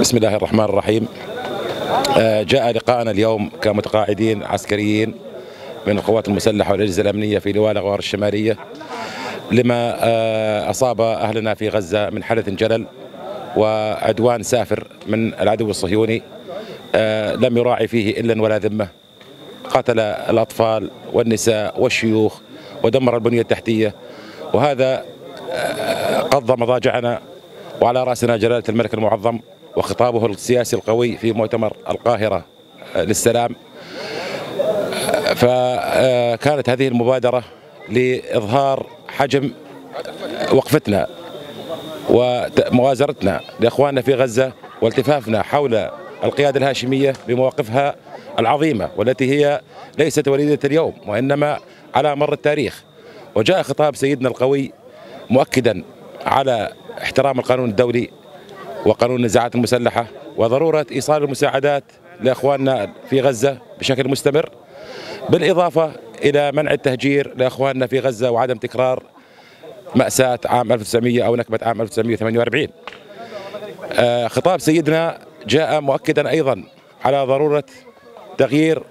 بسم الله الرحمن الرحيم. آه، جاء لقاءنا اليوم كمتقاعدين عسكريين من القوات المسلحة والأجهزة الأمنية في لواء الأغوار الشمالية لما آه، أصاب أهلنا في غزة من حدث جلل وعدوان سافر من العدو الصهيوني آه، لم يراعي فيه إلا ولا ذمة. قتل الأطفال والنساء والشيوخ ودمر البنية التحتية. وهذا قضى مضاجعنا وعلى رأسنا جلالة الملك المعظم وخطابه السياسي القوي في مؤتمر القاهرة للسلام. فكانت هذه المبادرة لإظهار حجم وقفتنا وموازرتنا لإخواننا في غزة والتفافنا حول القيادة الهاشمية بمواقفها العظيمة والتي هي ليست وليدة اليوم وإنما على مر التاريخ. وجاء خطاب سيدنا القوي مؤكدا على احترام القانون الدولي وقانون النزاعات المسلحة وضرورة إيصال المساعدات لأخواننا في غزة بشكل مستمر بالإضافة إلى منع التهجير لأخواننا في غزة وعدم تكرار مأساة عام 1900 أو نكبة عام 1948 آه، خطاب سيدنا جاء مؤكدا أيضا على ضرورة تغيير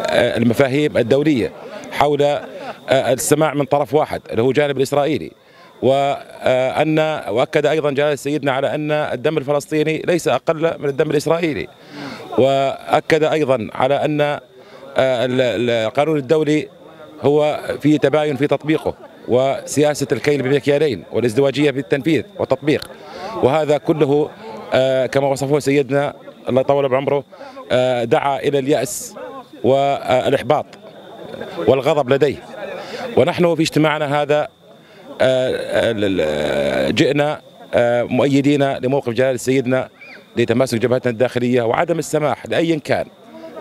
آه، المفاهيم الدولية حول آه، السماع من طرف واحد اللي هو جانب الإسرائيلي. وأن وأكد أيضا جلالة سيدنا على أن الدم الفلسطيني ليس أقل من الدم الإسرائيلي. وأكد أيضا على أن آه، القانون الدولي هو في تباين في تطبيقه وسياسة الكيل بمكيالين والازدواجية في التنفيذ والتطبيق. وهذا كله آه، كما وصفه سيدنا الله يطول بعمره آه، دعا إلى اليأس والإحباط والغضب لديه. ونحن في اجتماعنا هذا جئنا مؤيدين لموقف جلال سيدنا لتماسك جبهتنا الداخلية وعدم السماح لأي كان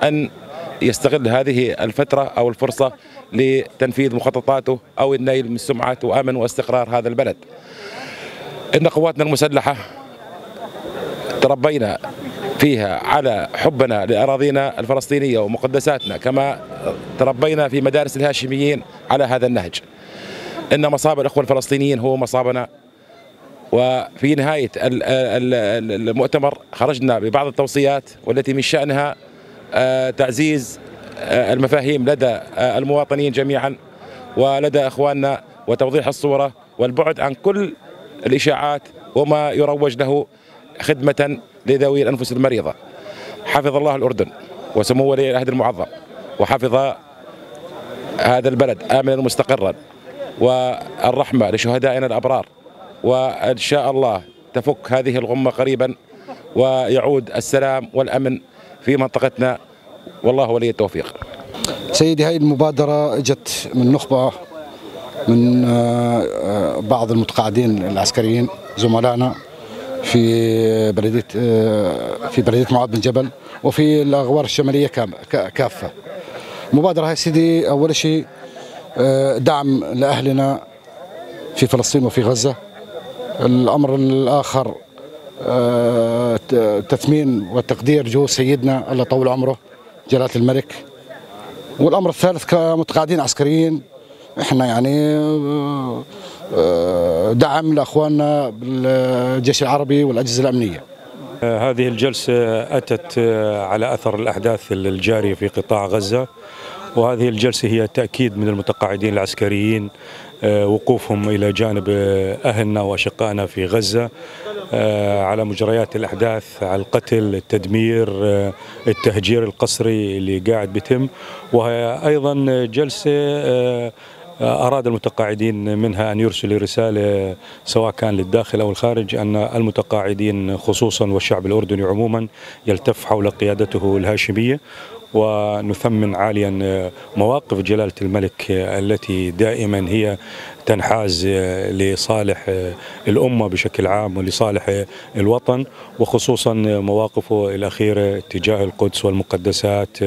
أن يستغل هذه الفترة أو الفرصة لتنفيذ مخططاته أو النيل من سمعة وأمن واستقرار هذا البلد. إن قواتنا المسلحة تربينا فيها على حبنا لأراضينا الفلسطينية ومقدساتنا كما تربينا في مدارس الهاشميين على هذا النهج. إن مصاب الأخوة الفلسطينيين هو مصابنا وفي نهاية المؤتمر خرجنا ببعض التوصيات والتي من شأنها آه، تعزيز آه، المفاهيم لدى آه، المواطنين جميعا ولدى إخواننا وتوضيح الصورة والبعد عن كل الإشاعات وما يروج له خدمة لذوي الأنفس المريضة. حفظ الله الأردن وسمو ولي العهد المعظم وحفظ هذا البلد امنا مستقرا والرحمة لشهدائنا الأبرار. وإن شاء الله تفك هذه الغمة قريبا ويعود السلام والأمن في منطقتنا. والله ولي التوفيق. سيدي هاي المبادرة إجت من نخبة من آه، بعض المتقاعدين العسكريين زملائنا في بلدية آه، في بلدية معاذ بن جبل وفي الأغوار الشمالية كافة. مبادرة هاي سيدي أول شيء دعم لأهلنا في فلسطين وفي غزة. الأمر الآخر آه، تثمين وتقدير جهود سيدنا الله يطول عمره جلالة الملك. والأمر الثالث كمتقاعدين عسكريين إحنا يعني آه، دعم لأخواننا بالجيش العربي والأجهزة الأمنية. هذه الجلسة أتت على أثر الأحداث الجارية في قطاع غزة. وهذه الجلسة هي تأكيد من المتقاعدين العسكريين آه، وقوفهم إلى جانب آه، أهلنا وأشقائنا في غزة آه، على مجريات الأحداث على القتل التدمير التهجير القسري اللي قاعد بيتم. وهي أيضا جلسة أراد المتقاعدين منها أن يرسلوا رسالة سواء كان للداخل أو الخارج أن المتقاعدين خصوصا والشعب الأردني عموما يلتف حول قيادته الهاشمية. ونثمن عاليا مواقف جلالة الملك التي دائما هي تنحاز لصالح الأمة بشكل عام ولصالح الوطن وخصوصا مواقفه الأخيرة تجاه القدس والمقدسات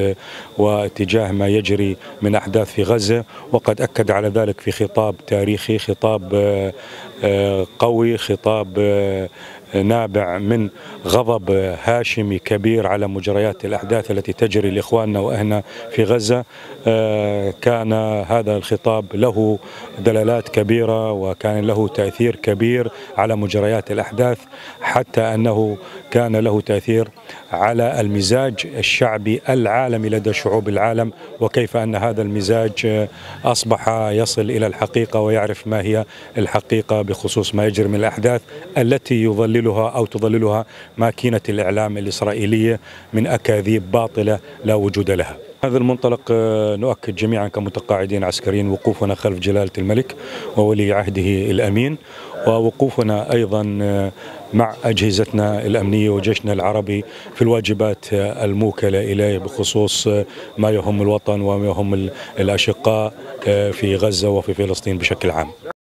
واتجاه ما يجري من أحداث في غزة وقد أكد على ذلك في خطاب تاريخي خطاب قوي خطاب نابع من غضب هاشمي كبير على مجريات الأحداث التي تجري لإخواننا وأهلنا في غزة كان هذا الخطاب له دلالات كبيرة وكان له تأثير كبير على مجريات الأحداث حتى أنه كان له تأثير على المزاج الشعبي العالمي لدى شعوب العالم وكيف أن هذا المزاج أصبح يصل إلى الحقيقة ويعرف ما هي الحقيقة بخصوص ما يجري من الأحداث التي يظللها أو تظللها ماكينة الإعلام الإسرائيلية من أكاذيب باطلة لا وجود لها. هذا المنطلق نؤكد جميعا كمتقاعدين عسكريين وقوفنا خلف جلالة الملك وولي عهده الأمين ووقوفنا أيضا مع أجهزتنا الأمنية وجيشنا العربي في الواجبات الموكلة إليه بخصوص ما يهم الوطن وما يهم الأشقاء في غزة وفي فلسطين بشكل عام.